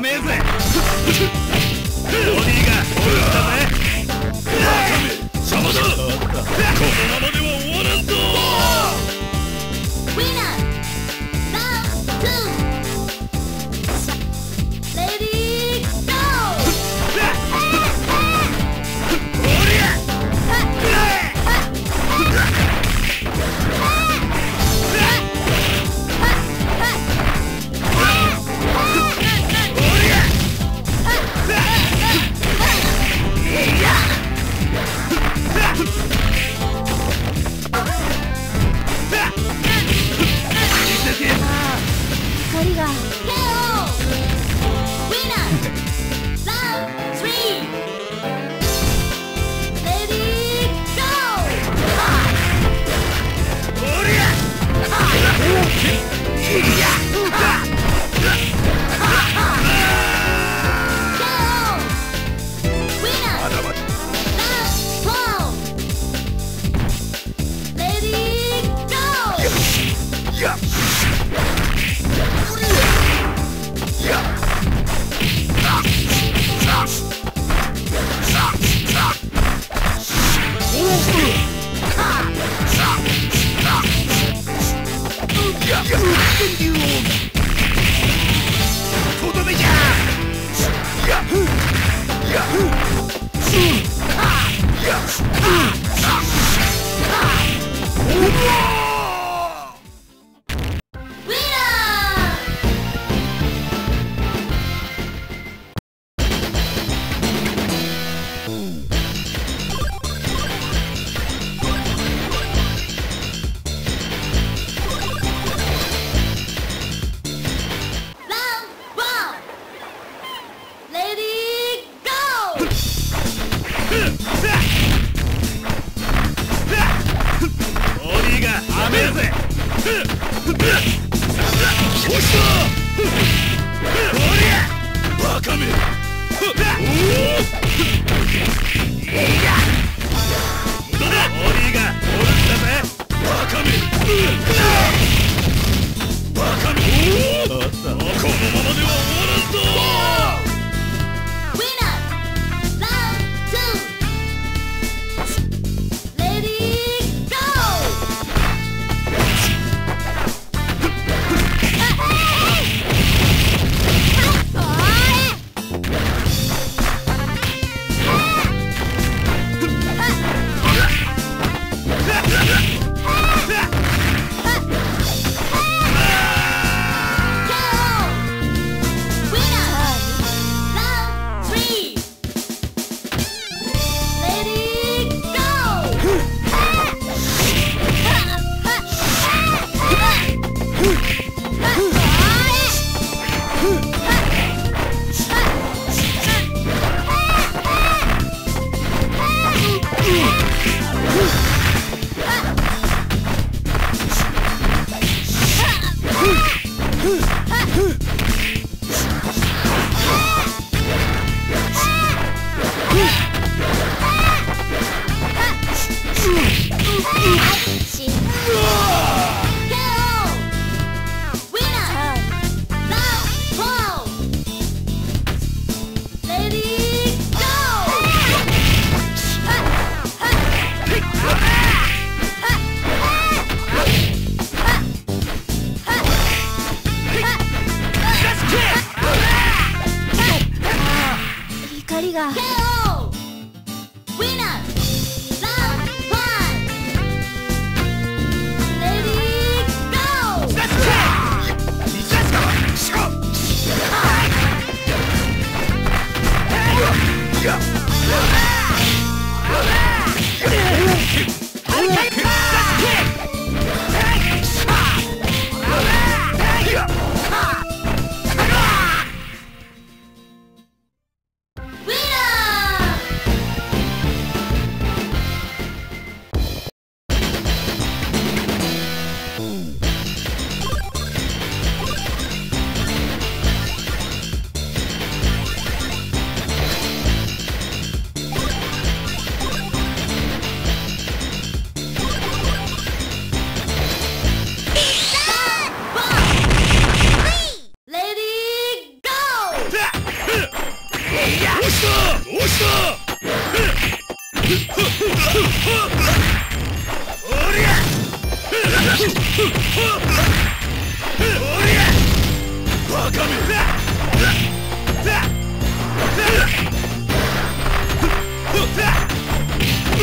めえぜ Yup!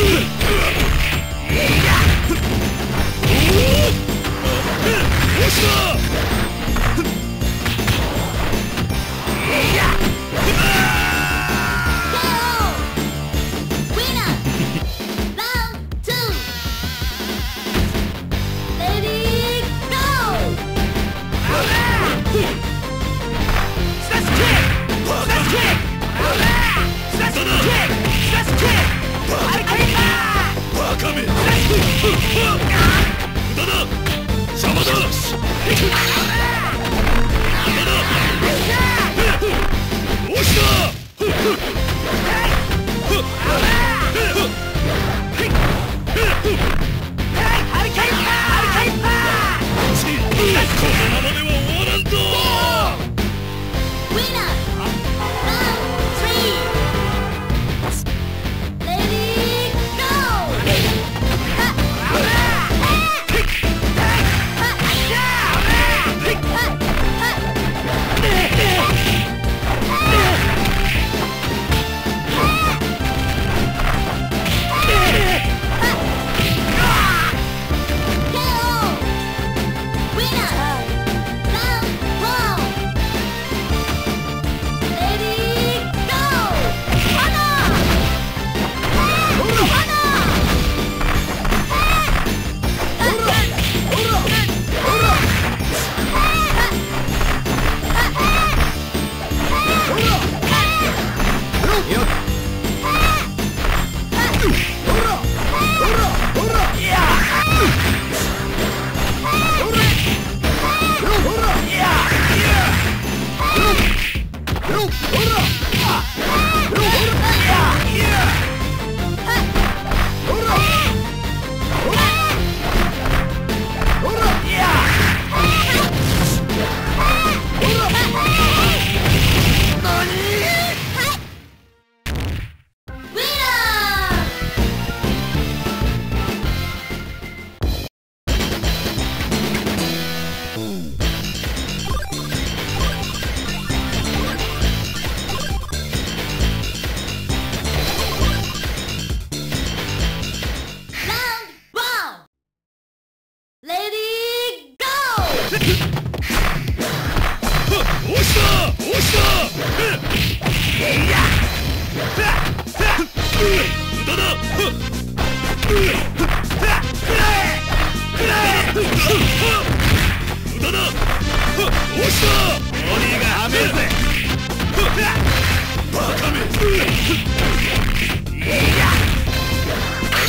えっ you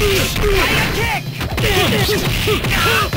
Fire kick!